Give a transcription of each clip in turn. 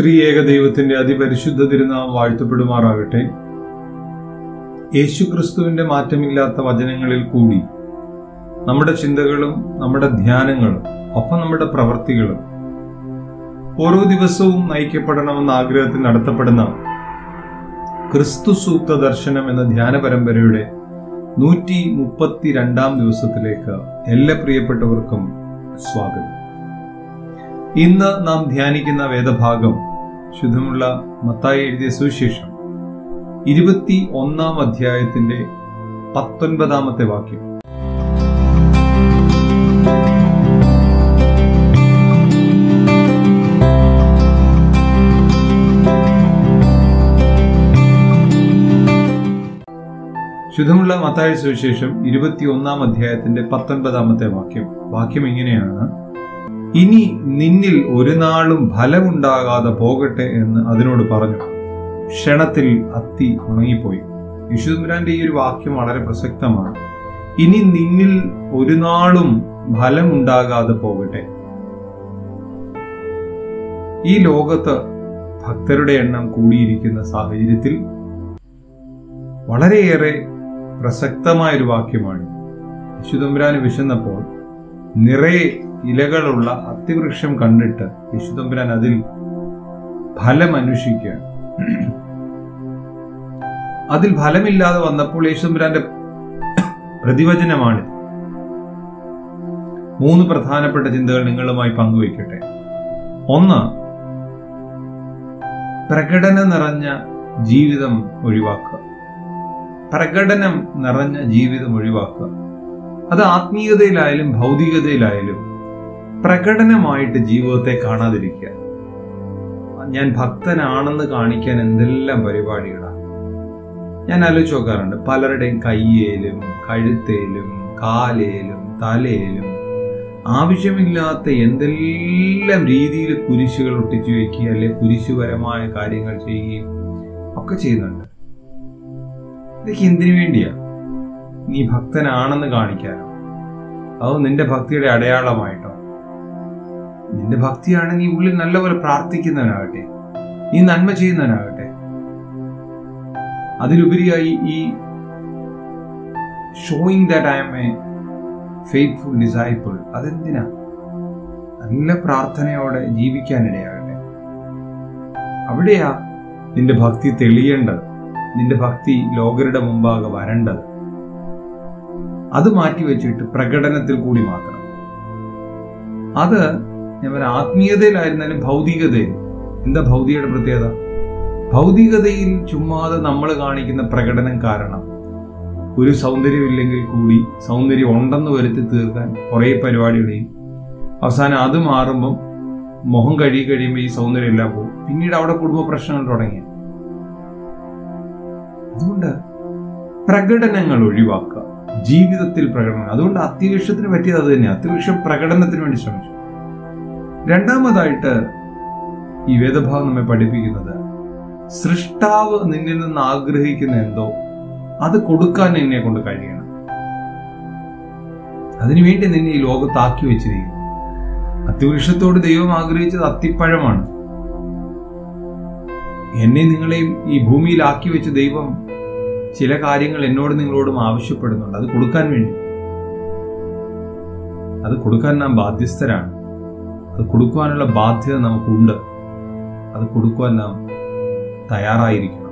ത്രിയേക ദൈവത്തിന്റെ അതിപരിശുദ്ധ തിരുനാം വാഴ്ത്തപ്പെടുമാറാകട്ടെ. യേശുക്രിസ്തുവിന്റെ മാറ്റമില്ലാത്ത വചനങ്ങളിൽ കൂടി നമ്മുടെ ചിന്തകളും നമ്മുടെ ധ്യാനങ്ങളും ഒപ്പം നമ്മുടെ പ്രവൃത്തികളും ഓരോ ദിവസവും നയിക്കപ്പെടണമെന്ന ആഗ്രഹത്തിൽ നടത്തപ്പെടുന്ന ക്രിസ്തു സൂക്ത ദർശനം എന്ന ധ്യാന പരമ്പരയുടെ നൂറ്റി മുപ്പത്തിരണ്ടാം ദിവസത്തിലേക്ക് എല്ലാ പ്രിയപ്പെട്ടവർക്കും സ്വാഗതം. ഇന്ന് നാം ധ്യാനിക്കുന്ന വേദഭാഗം ശുദ്ധമുള്ള മത്തായി എഴുതിയ സുവിശേഷം. ഇരുപത്തി ഒന്നാം അധ്യായത്തിന്റെ പത്തൊൻപതാമത്തെ വാക്യം. ശുദ്ധമുള്ള മത്തായ സുവിശേഷം ഇരുപത്തി ഒന്നാം അധ്യായത്തിന്റെ പത്തൊൻപതാമത്തെ വാക്യം. വാക്യം ഇങ്ങനെയാണ്. ഇനി നിന്നിൽ ഒരു നാളും ഫലമുണ്ടാകാതെ പോകട്ടെ എന്ന് അതിനോട് പറഞ്ഞു. ക്ഷണത്തിൽ അത്തി ഉണങ്ങിപ്പോയി. യശുദുരാന്റെ ഈ ഒരു വാക്യം വളരെ പ്രസക്തമാണ്. ഇനി നിന്നിൽ ഒരു നാളും ഫലമുണ്ടാകാതെ പോകട്ടെ. ഈ ലോകത്ത് ഭക്തരുടെ എണ്ണം കൂടിയിരിക്കുന്ന സാഹചര്യത്തിൽ വളരെയേറെ പ്രസക്തമായൊരു വാക്യമാണ്. യശുദമ്പുരാന് വിശന്നപ്പോൾ നിറയെ ഇലകളുള്ള അത്തിവൃക്ഷം കണ്ടിട്ട് യശുദമ്പുരാൻ അതിൽ ഫലം അന്വേഷിക്കുകയാണ്. അതിൽ ഫലമില്ലാതെ വന്നപ്പോൾ യേശുദമ്പുരാന്റെ പ്രതിവചനമാണിത് മൂന്ന് പ്രധാനപ്പെട്ട ചിന്തകൾ നിങ്ങളുമായി പങ്കുവയ്ക്കട്ടെ. ഒന്ന് പ്രകടനം നിറഞ്ഞ ജീവിതം ഒഴിവാക്കുക. പ്രകടനം നിറഞ്ഞ ജീവിതം ഒഴിവാക്കുക. അത് ആത്മീയതയിലായാലും ഭൗതികതയിലായാലും പ്രകടനമായിട്ട് ജീവിതത്തെ കാണാതിരിക്കുക. ഞാൻ ഭക്തനാണെന്ന് കാണിക്കാൻ എന്തെല്ലാം പരിപാടികളാണ് ഞാൻ ആലോചിച്ച് നോക്കാറുണ്ട്. പലരുടെയും കയ്യേലും കഴുത്തേലും കാലേലും തലയിലും ആവശ്യമില്ലാത്ത എന്തെല്ലാം രീതിയിൽ കുരിശുകൾ ഒട്ടിച്ചു വയ്ക്കുക അല്ലെ കുരിശുപരമായ കാര്യങ്ങൾ ചെയ്യുകയും ഒക്കെ ചെയ്യുന്നുണ്ട്. ഇതൊക്കെ എന്തിനു വേണ്ടിയാ? നീ ഭക്തനാണെന്ന് കാണിക്കാനോ? അതോ നിന്റെ ഭക്തിയുടെ അടയാളമായിട്ടോ? നിന്റെ ഭക്തിയാണ് നീ ഉള്ളിൽ നല്ലപോലെ പ്രാർത്ഥിക്കുന്നവനാകട്ടെ. നീ നന്മ ചെയ്യുന്നവനാകട്ടെ. അതിലുപരിയായി ഈ showing that I am a faithful disciple അതെന്തിനാ? നല്ല പ്രാർത്ഥനയോടെ ജീവിക്കാനിടയാകട്ടെ. അവിടെയാ നിന്റെ ഭക്തി തെളിയേണ്ടത്. നിന്റെ ഭക്തി ലോകരുടെ മുമ്പാകെ വരേണ്ടത്. അത് മാറ്റിവെച്ചിട്ട് പ്രകടനത്തിൽ കൂടി മാത്രം അത് ഞാൻ ആത്മീയതയിലായിരുന്നാലും ഭൗതികതയിൽ. എന്താ ഭൗതികയുടെ പ്രത്യേകത? ഭൗതികതയിൽ ചുമ്മാതെ നമ്മൾ കാണിക്കുന്ന പ്രകടനം കാരണം ഒരു സൗന്ദര്യമില്ലെങ്കിൽ കൂടി സൗന്ദര്യം ഉണ്ടെന്ന് വരുത്തി തീർക്കാൻ കുറേ പരിപാടികളെയും. അവസാനം അത് മാറുമ്പം മുഖം കഴുകി കഴിയുമ്പോൾ ഈ സൗന്ദര്യം എല്ലാം പോകും. പിന്നീട് അവിടെ കുടുംബ പ്രശ്നങ്ങൾ തുടങ്ങി അതുകൊണ്ട് പ്രകടനങ്ങൾ ഒഴിവാക്കുക. ജീവിതത്തിൽ പ്രകടനം. അതുകൊണ്ട് അത്യവിഷത്തിന് പറ്റിയത് അത് തന്നെ അത്യവിഷം പ്രകടനത്തിന് വേണ്ടി ശ്രമിച്ചു. രണ്ടാമതായിട്ട് ഈ വേദഭാവം നമ്മെ പഠിപ്പിക്കുന്നത് സൃഷ്ടാവ് നിന്നിൽ നിന്ന് ആഗ്രഹിക്കുന്ന എന്തോ അത് കൊടുക്കാൻ എന്നെ കൊണ്ട് കഴിയണം. അതിനുവേണ്ടി നിന്നെ ഈ ലോകത്താക്കി വെച്ചിരിക്കുന്നു. അത്യവൃക്ഷത്തോട് ദൈവം ആഗ്രഹിച്ചത് അത്തിപ്പഴമാണ്. എന്നെ നിങ്ങളെയും ഈ ഭൂമിയിൽ ആക്കി വെച്ച ദൈവം ചില കാര്യങ്ങൾ എന്നോട് നിങ്ങളോടും ആവശ്യപ്പെടുന്നുണ്ട്. അത് കൊടുക്കാൻ വേണ്ടി. അത് കൊടുക്കാൻ നാം ബാധ്യസ്ഥരാണ്. അത് കൊടുക്കുവാനുള്ള ബാധ്യത നമുക്കുണ്ട്. അത് കൊടുക്കുവാൻ നാം തയ്യാറായിരിക്കണം.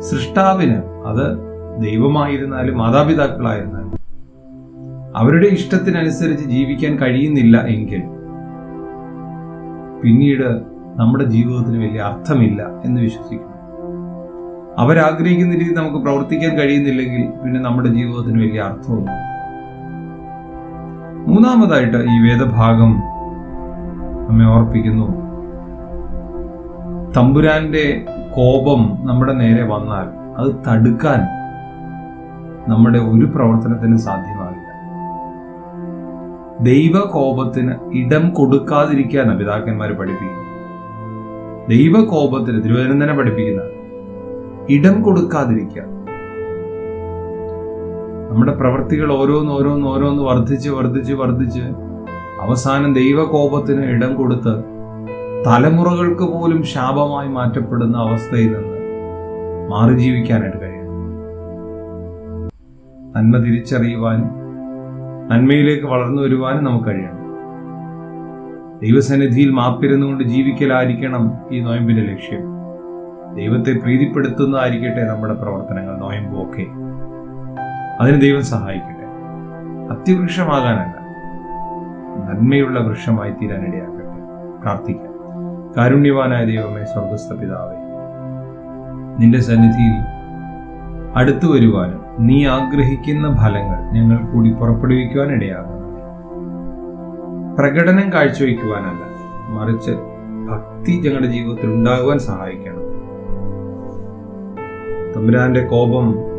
സൃഷ്ടാവിന് അത് ദൈവമായിരുന്നാലും മാതാപിതാക്കളായിരുന്നാലും അവരുടെ ഇഷ്ടത്തിനനുസരിച്ച് ജീവിക്കാൻ കഴിയുന്നില്ല എങ്കിൽ പിന്നീട് നമ്മുടെ ജീവിതത്തിന് വലിയ അർത്ഥമില്ല എന്ന് വിശ്വസിക്കുന്നു. അവരാഗ്രഹിക്കുന്ന രീതി നമുക്ക് പ്രവർത്തിക്കാൻ കഴിയുന്നില്ലെങ്കിൽ പിന്നെ നമ്മുടെ ജീവിതത്തിന് വലിയ അർത്ഥമൊന്നും മൂന്നാമതായിട്ട് ഈ വേദഭാഗം നമ്മെ ഓർപ്പിക്കുന്നു. തമ്പുരാന്റെ കോപം നമ്മുടെ നേരെ വന്നാൽ അത് തടുക്കാൻ നമ്മുടെ ഒരു പ്രവർത്തനത്തിനും സാധ്യമാകില്ല. ദൈവകോപത്തിന് ഇടം കൊടുക്കാതിരിക്കാനാണ് പിതാക്കന്മാർ പഠിപ്പിക്കുന്നത് ദൈവകോപത്തിന് തിരുവചനം തന്നെ പഠിപ്പിക്കുന്ന ഇടം കൊടുക്കാതിരിക്കുക നമ്മുടെ പ്രവൃത്തികൾ ഓരോന്ന് ഓരോന്ന് ഓരോന്ന് വർദ്ധിച്ച് വർദ്ധിച്ച് വർദ്ധിച്ച് അവസാനം ദൈവകോപത്തിന് ഇടം കൊടുത്ത് തലമുറകൾക്ക് പോലും ശാപമായി മാറ്റപ്പെടുന്ന അവസ്ഥയിൽ നിന്ന് മാറി ജീവിക്കാനായിട്ട് കഴിയണം. നന്മ തിരിച്ചറിയുവാനും നന്മയിലേക്ക് വളർന്നു വരുവാനും നമുക്ക് കഴിയണം. ദൈവസന്നിധിയിൽ മാപ്പിരുന്നുകൊണ്ട് ജീവിക്കലായിരിക്കണം ഈ നോയമ്പിന്റെ ലക്ഷ്യം. ദൈവത്തെ പ്രീതിപ്പെടുത്തുന്നതായിരിക്കട്ടെ നമ്മുടെ പ്രവർത്തനങ്ങൾ നോയമ്പും അതിന് ദൈവം സഹായിക്കട്ടെ. അത്യവൃക്ഷമാകാനല്ല നന്മയുള്ള വൃക്ഷമായി തീരാനിടയാക്കട്ടെ പ്രാർത്ഥിക്കാം. കാരുണ്യവാനായ ദൈവമേ സ്വർഗസ്ഥ പിതാവേ നിന്റെ സന്നിധിയിൽ അടുത്തു വരുവാനും നീ ആഗ്രഹിക്കുന്ന ഫലങ്ങൾ ഞങ്ങൾ കൂടി പുറപ്പെടുവിക്കുവാൻ ഇടയാകണം പ്രകടനം കാഴ്ചവെക്കുവാനല്ല മറിച്ച് ഭക്തി ഞങ്ങളുടെ ജീവിതത്തിൽ ഉണ്ടാകുവാൻ സഹായിക്കണം. തമ്പുരാന്റെ കോപം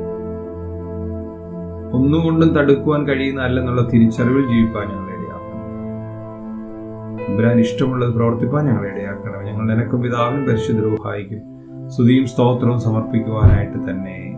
ഒന്നുകൊണ്ടും തടുക്കുവാൻ കഴിയുന്നതല്ല എന്നുള്ള തിരിച്ചറിവിൽ ജീവിക്കാൻ ഞങ്ങൾ ഇടയാക്കണം. ഇബ്രാൻ ഇഷ്ടമുള്ളത് പ്രവർത്തിപ്പാൻ ഞങ്ങൾ ഇടയാക്കണം. ഞങ്ങൾ നിനക്കും പിതാവിനും പരിശുദ്ധ സ്തുതിയും സ്തോത്രവും സമർപ്പിക്കുവാനായിട്ട് തന്നെ.